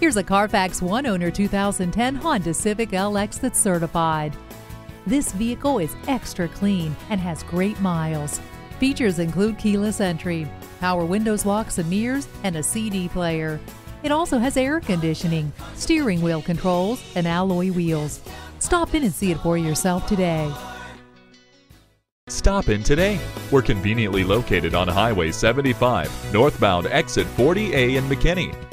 Here's a Carfax one owner 2010 Honda Civic LX that's certified. This vehicle is extra clean and has great miles. Features include keyless entry, power windows, locks and mirrors, and a CD player. It also has air conditioning, steering wheel controls, and alloy wheels. Stop in and see it for yourself today. Stop in today. We're conveniently located on Highway 75, northbound exit 40A in McKinney.